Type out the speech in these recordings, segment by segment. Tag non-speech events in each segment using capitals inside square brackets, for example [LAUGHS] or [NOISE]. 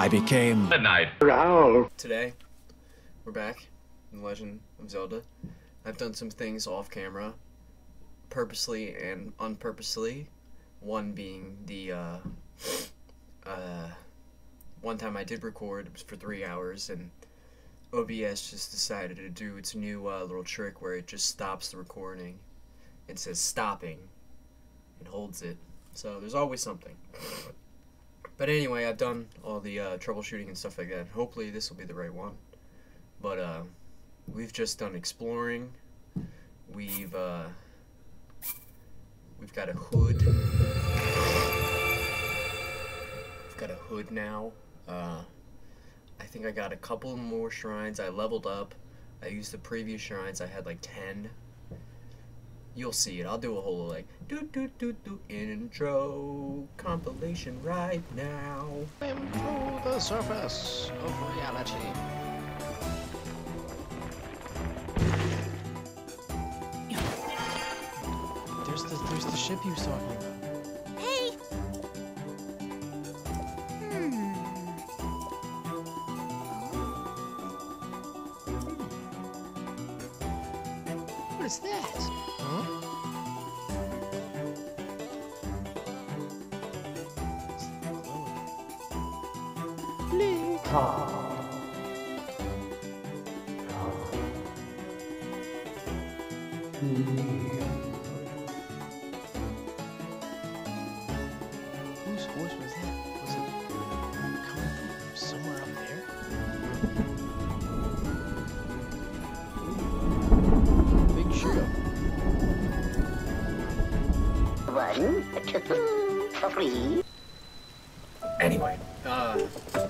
I became Midnight. Today, we're back in Legend of Zelda. I've done some things off camera, purposely and unpurposely. One being the, uh, uh, one time I did record, it was for three hours, and OBS just decided to do its new uh, little trick where it just stops the recording. It says stopping and holds it. So there's always something. But anyway, I've done all the uh, troubleshooting and stuff like that. Hopefully, this will be the right one. But uh, we've just done exploring. We've uh, we've got a hood. We've got a hood now. Uh, I think I got a couple more shrines. I leveled up. I used the previous shrines. I had like ten. You'll see it. I'll do a whole like do do do do intro compilation right now. to the surface of reality. There's the there's the ship he was talking about. Whose horse was that? Was it coming from somewhere up there? Big shoot One, two, three. Anyway, uh,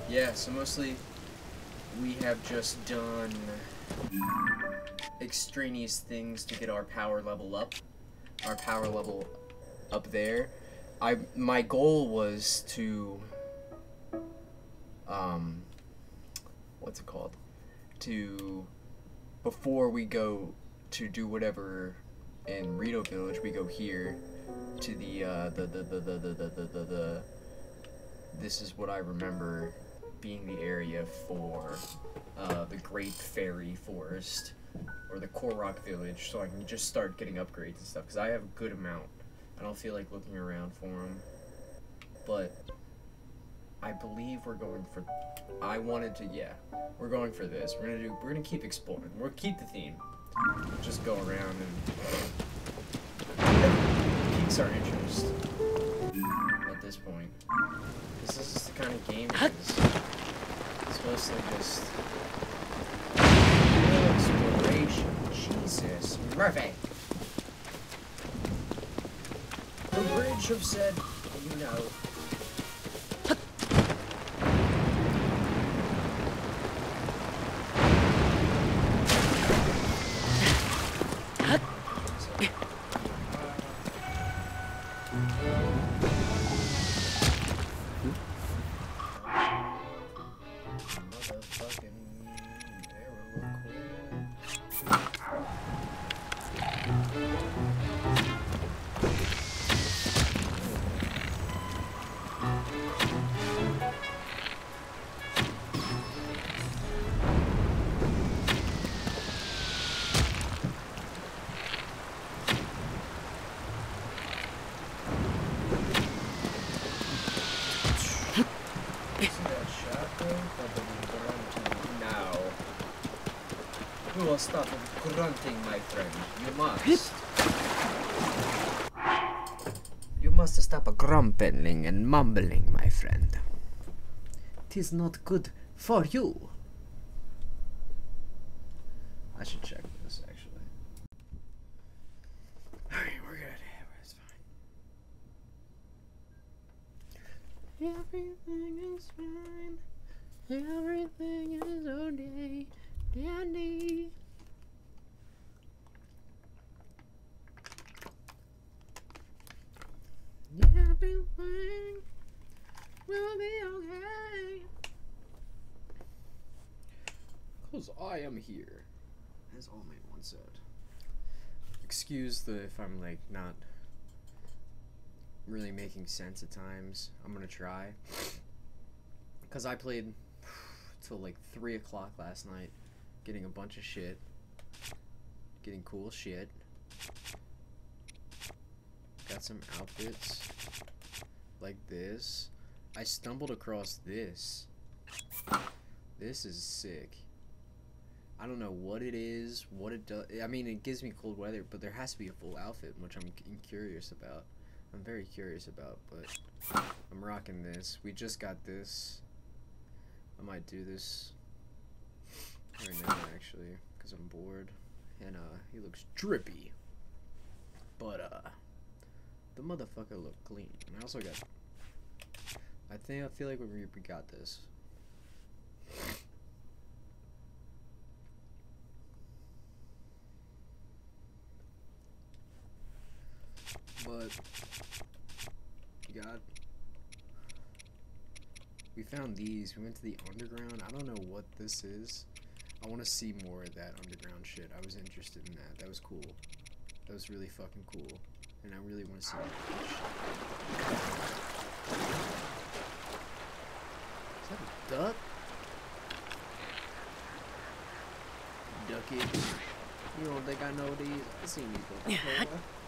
yeah. So mostly, we have just done extraneous things to get our power level up. Our power level up there. I my goal was to um what's it called? To before we go to do whatever in Rito Village, we go here to the uh the the the the the the, the, the, this is what I remember being the area for uh, the Great Fairy Forest or the Korok Village, so I can just start getting upgrades and stuff. Because I have a good amount. I don't feel like looking around for them, but I believe we're going for. I wanted to, yeah, we're going for this. We're gonna do. We're gonna keep exploring. We'll keep the theme. Just go around and piques our interest at this point. This is the kind of game it is. It's mostly just exploration. Jesus. Murphy! The bridge have said, you know. You will stop grunting, my friend. You must. You must stop grumbling and mumbling, my friend. Tis not good for you. I should check this actually. Alright, we're good. It's fine. Everything is fine. Everything is okay. Dandy. Everything will be okay. Cause I am here. All. Excuse the if I'm like not really making sense at times. I'm gonna try. Cause I played till like three o'clock last night, getting a bunch of shit, getting cool shit. Got some outfits like this. I stumbled across this. This is sick. I don't know what it is, what it does. I mean, it gives me cold weather, but there has to be a full outfit, which I'm curious about. I'm very curious about, but I'm rocking this. We just got this. I might do this right now, actually, because I'm bored. And, uh, he looks drippy. But, uh, the motherfucker looked clean. And I also got. I think I feel like we we got this. But God, we found these. We went to the underground. I don't know what this is. I want to see more of that underground shit. I was interested in that. That was cool. That was really fucking cool. And I really want to see more of that shit. Is that a duck? Ducky. You don't think I know these? I've seen these before. [LAUGHS]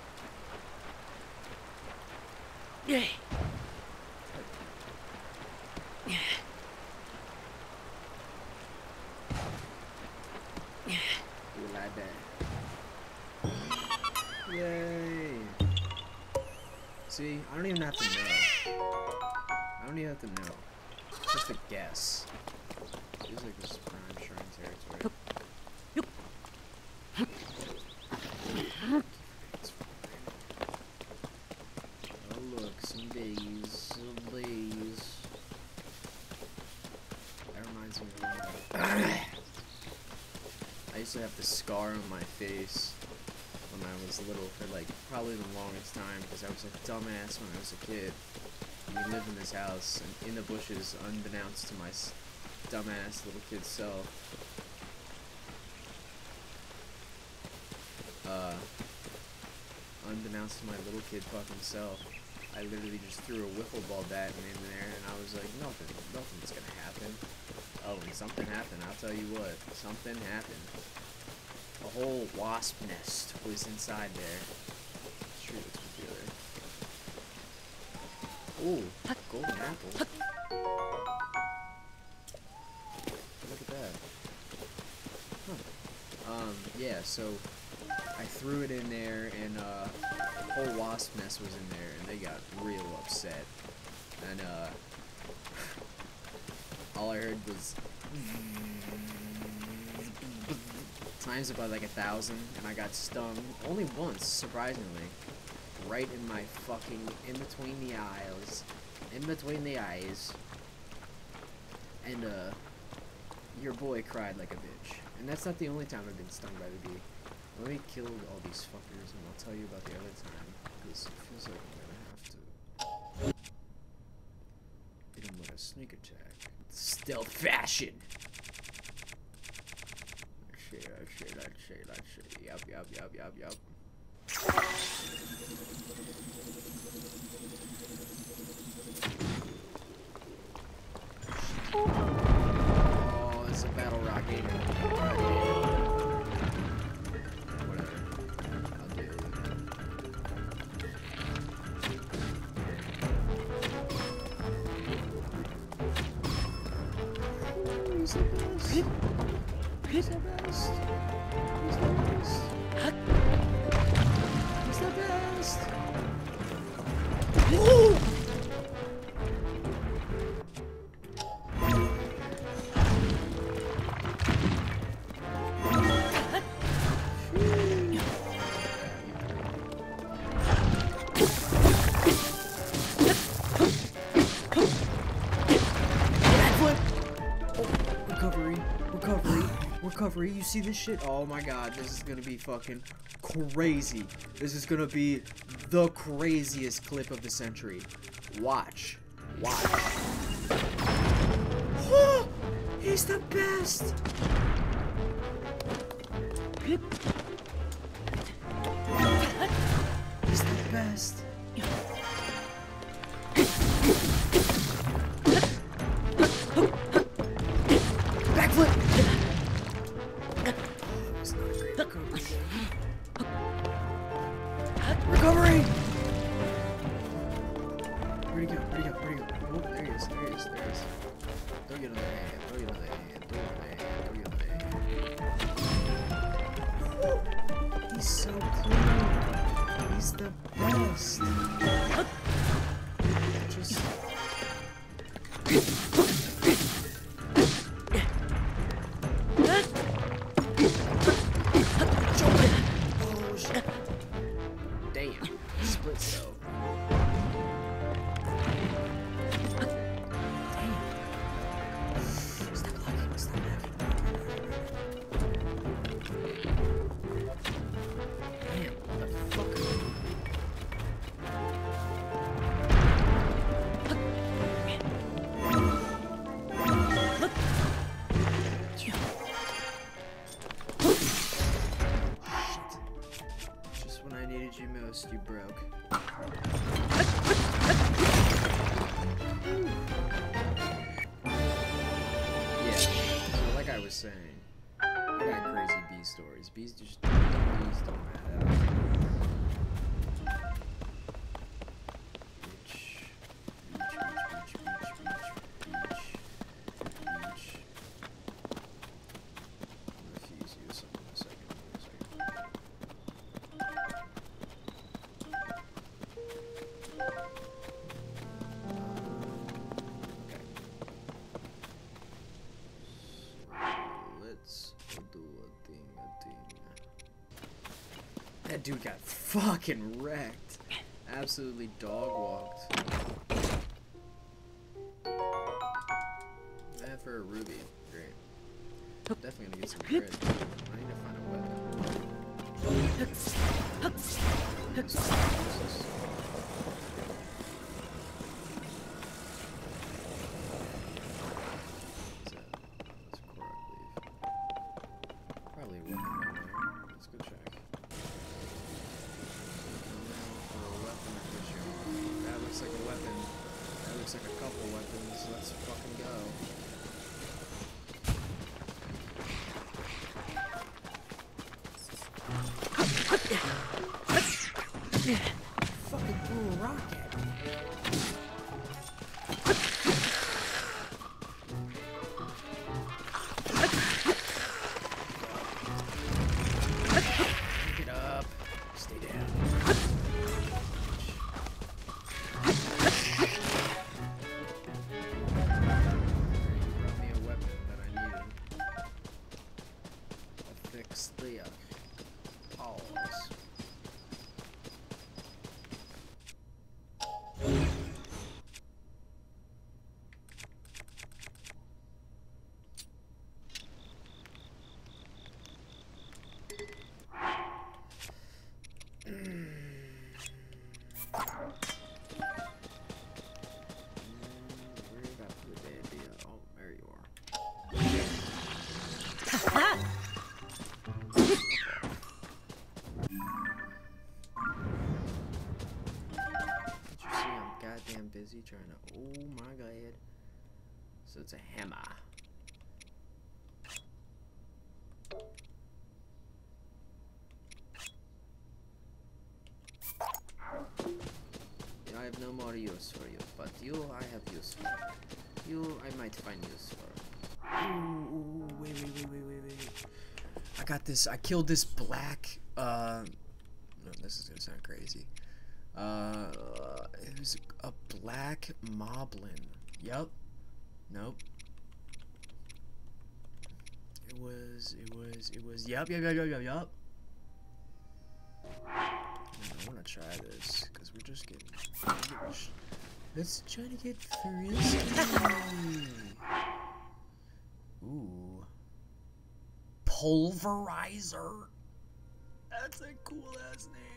You have the scar on my face when I was little for like probably the longest time because I was a dumbass when I was a kid. We lived in this house and in the bushes, unbeknownst to my dumbass little kid self. Uh, unbeknownst to my little kid fucking self, I literally just threw a wiffle ball bat in there and I was like, nothing, nothing's gonna happen. Oh, and something happened, I'll tell you what. Something happened. A whole wasp nest was inside there. Sure. Ooh, golden apple. Look at that. Huh. Um, yeah, so I threw it in there and uh a whole wasp nest was in there and they got real upset. And uh [LAUGHS] all I heard was times about like a thousand, and I got stung only once, surprisingly, right in my fucking in between the eyes, in between the eyes, and uh, your boy cried like a bitch, and that's not the only time I've been stung by the bee. Let me kill all these fuckers, and I'll tell you about the other time, because it feels like I'm gonna have to. Hit him with a sneak attack. Stealth fashion. Shit, that shit, that shit. Yup, yup, yup, yup, yup. Oh, it's a battle rocket. He's the best. He's the best. Who's You see this shit? Oh my god, this is gonna be fucking crazy. This is gonna be the craziest clip of the century. Watch. Watch. [GASPS] He's the best! Oh, was saying, I got crazy bee stories. Bees just bees don't matter. Fucking wrecked. Absolutely dog walked. That for a ruby. Great. Definitely gonna get some bread. I need to find a weapon. Busy trying to. Oh my god. So it's a hammer. I have no more use for you, but you I have use for. You I might find use for. Ooh, wait, wait, wait, wait, wait, wait. I got this. I killed this black. Uh, no, this is gonna sound crazy. Uh, it was a black moblin. Yup. Nope. It was. It was. It was. Yup. Yup. Yup. Yup. Yup. Yup. I want to try this because we're just getting. sh- Let's try to get frisky. Ooh. Pulverizer. That's a cool ass name.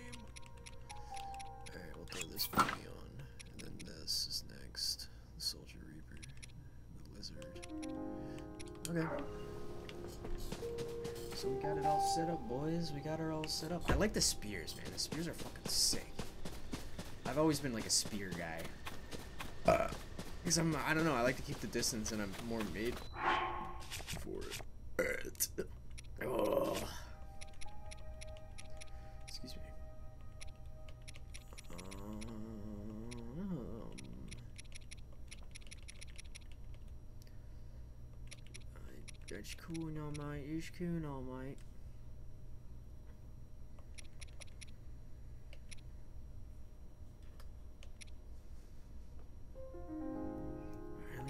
Alright, we'll throw this baby on. And then this is next. The Soldier Reaper. The Lizard. Okay. So we got it all set up, boys. We got her all set up. I like the spears, man. The spears are fucking sick. I've always been like a spear guy. Uh, because I'm, I don't know, I like to keep the distance and I'm more made for it. Oh. And all. It's cool and all,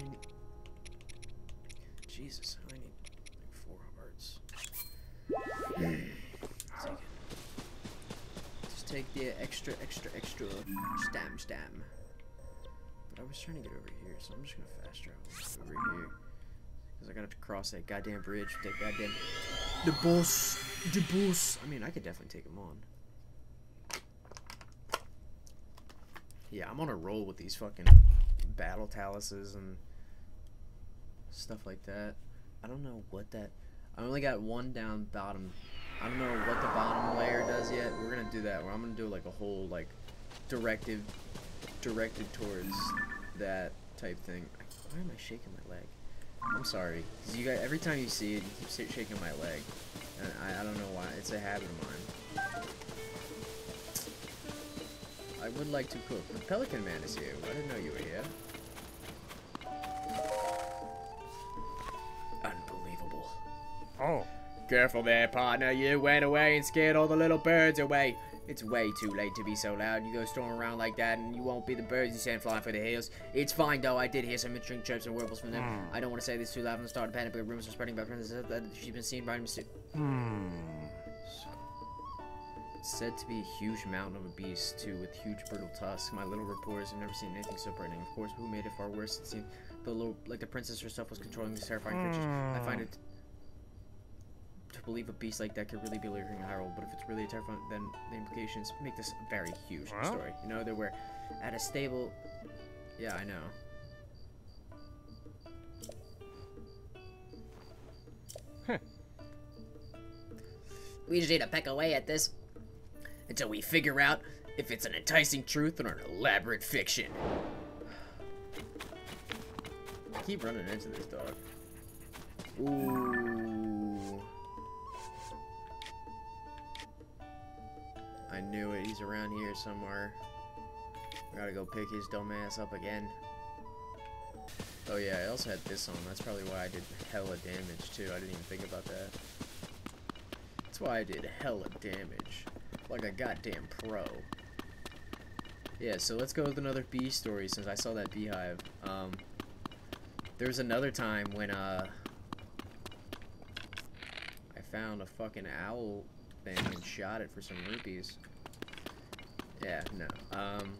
need... Jesus, I need like four hearts. Just take the extra, extra, extra stam, stam. But I was trying to get over here, so I'm just gonna fast travel over here. Because I gotta cross that goddamn bridge that goddamn. The boss! The boss! I mean, I could definitely take him on. Yeah, I'm on a roll with these fucking battle taluses and stuff like that. I don't know what that. I only got one down bottom. I don't know what the bottom layer does yet. We're gonna do that. Where I'm gonna do like a whole like directive, directed towards that type thing. Why am I shaking my leg? I'm sorry. you guys, every time you see it, you keep shaking my leg, and I, I don't know why. It's a habit of mine. I would like to cook. The Pelican Man is here. I didn't know you were here. Unbelievable. Oh. Careful there, partner. You went away and scared all the little birds away. It's way too late to be so loud. You go storming around like that, and you won't be the birds you send flying for the hills. It's fine, though. I did hear some interesting chirps and warbles from them. I don't want to say this too loud and start a panic, but rumors are spreading about Princess that she's been seen by Mr. Hmm. Said to be a huge mountain of a beast, too, with huge brutal tusks. My little reporters have never seen anything so frightening. Of course, who made it far worse? It seemed the little, like the princess herself was controlling these terrifying creatures. I find it to believe a beast like that could really be lurking in Hyrule, but if it's really a terrifying, then the implications make this a very huge Well. story. You know, they were at a stable. Yeah, I know. Huh. We just need to peck away at this until we figure out if it's an enticing truth or an elaborate fiction. I keep running into this dog. Ooh. I knew it. He's around here somewhere. Gotta go pick his dumb ass up again. Oh yeah, I also had this on. That's probably why I did hella damage too. I didn't even think about that. That's why I did hella damage. Like a goddamn pro. Yeah, so let's go with another bee story since I saw that beehive. Um, there was another time when uh, I found a fucking owl and shot it for some rupees. Yeah, no. Um,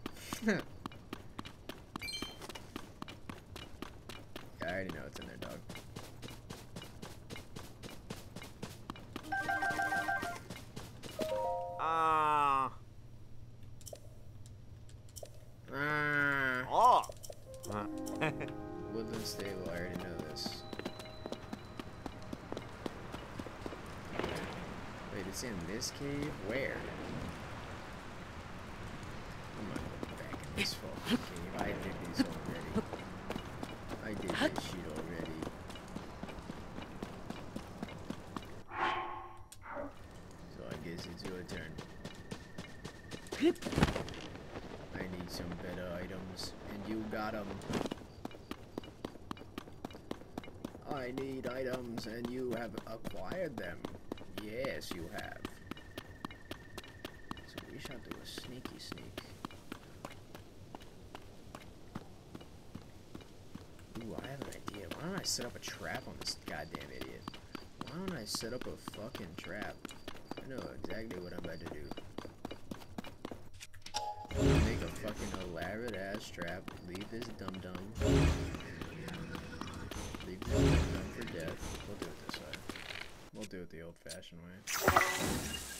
[LAUGHS] I already know it's in it's in this cave? Where? I'm not going back in this [LAUGHS] fucking cave. I did this already. I did this shit already. So I guess it's your turn. I need some better items, and you got them. I need items, and you have acquired them. Yes, you have. So we shall do a sneaky sneak. Ooh, I have an idea. Why don't I set up a trap on this goddamn idiot? Why don't I set up a fucking trap? I know exactly what I'm about to do. Make a fucking elaborate ass trap. Leave this dum dum. Leave this dum dum for death. We'll do it this way. We'll do it the old fashioned way.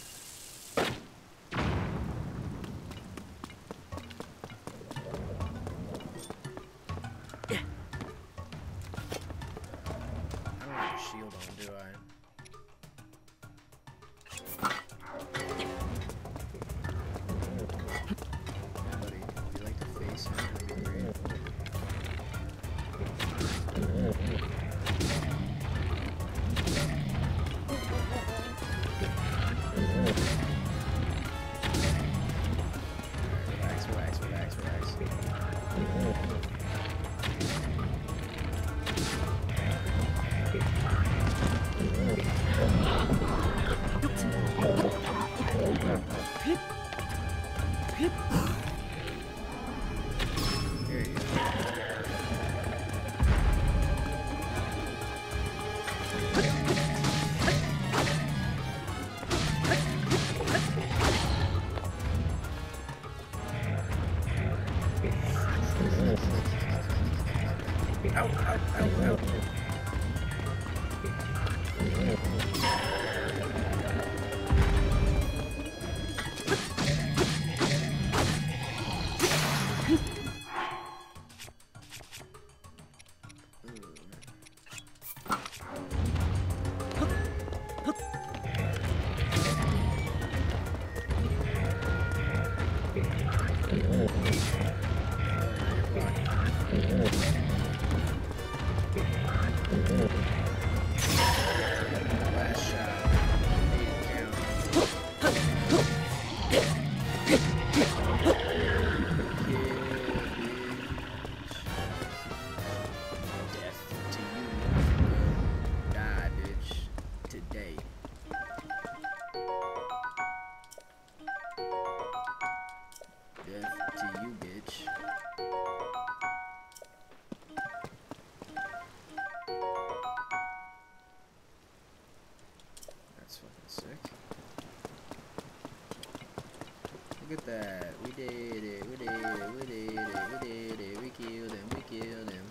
Look at that. We did it. We did it. We did it. We did it. We killed him. We killed him.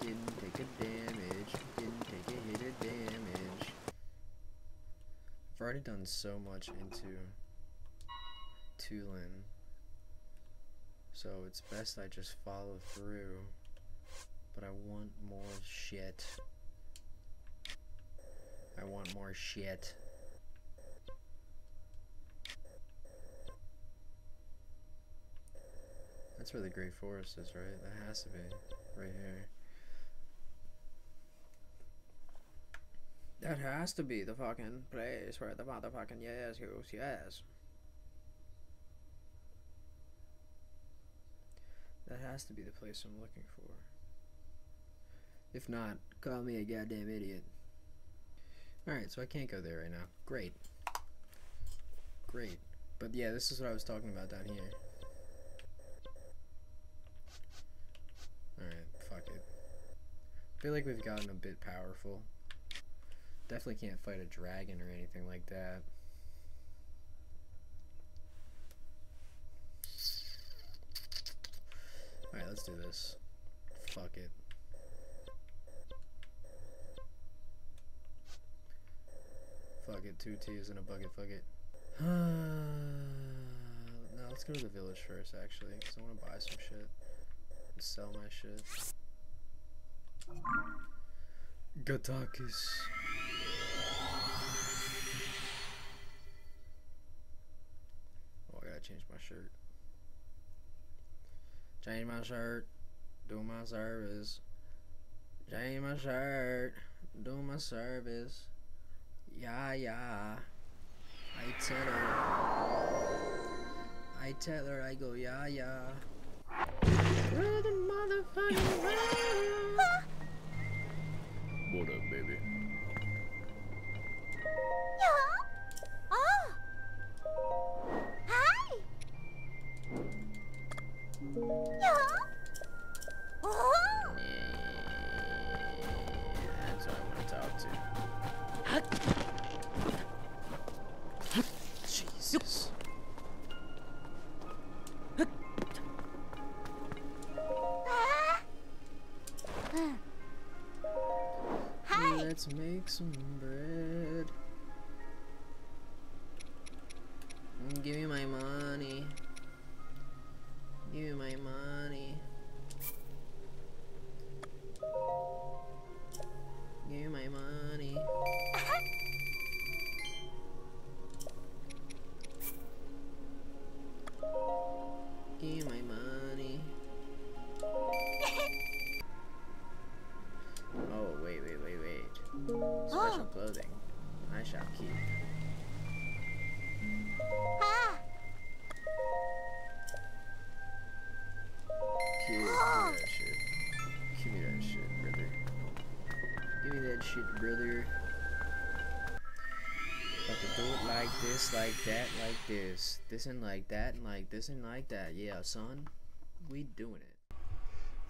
Didn't take a damage. Didn't take a hit of damage. I've already done so much into Tulin. So it's best I just follow through. But I want more shit. I want more shit. That's where the Great Forest is, right? That has to be. Right here. That has to be the fucking place where the motherfucking yes, goes, yes. That has to be the place I'm looking for. If not, call me a goddamn idiot. Alright, so I can't go there right now. Great. Great. But yeah, this is what I was talking about down here. Alright, fuck it. I feel like we've gotten a bit powerful. Definitely can't fight a dragon or anything like that. Alright, let's do this. Fuck it. Fuck it, two T's in a bucket, fuck it. [SIGHS] no, let's go to the village first, actually, because I want to buy some shit and sell my shit. Gatakis. Oh, I gotta change my shirt. Change my shirt. Do my service. Change my shirt. Do my service. Yeah, yeah. I tell her. I tell her, I go, yeah, yeah. Through the motherfucking. [LAUGHS] What up, baby? Oh. Hi. Yeah. Oh. Yeah, that's what I want to talk to. Special clothing. I shall keep. Ah. Give me that shit. Give me that shit, brother. Give me that shit, brother. Fucking do it like this, like that, like this. This and like that, and like this and like that. Yeah, son. We doing it.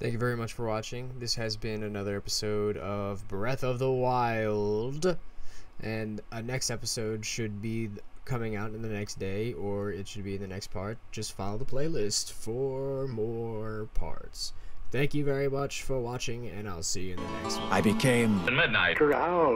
Thank you very much for watching. This has been another episode of Breath of the Wild. And a next episode should be coming out in the next day, or it should be in the next part. Just follow the playlist for more parts. Thank you very much for watching, and I'll see you in the next one. I became the Midnight Growl.